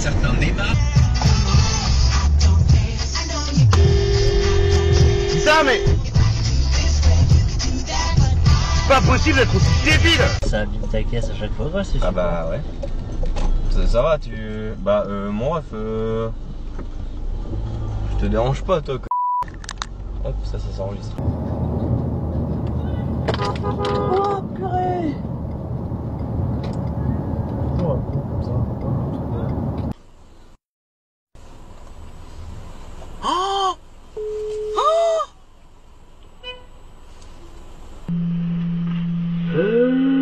certain débat. Putain, mais. C'est pas possible d'être aussi débile Ça abîme ta caisse à chaque fois, quoi, c'est Ah bah ouais. Ça, ça va, tu. Bah, euh, mon ref, euh. Je te dérange pas, toi, quoi. Hop, ça, ça s'enregistre. Oh purée Hmm.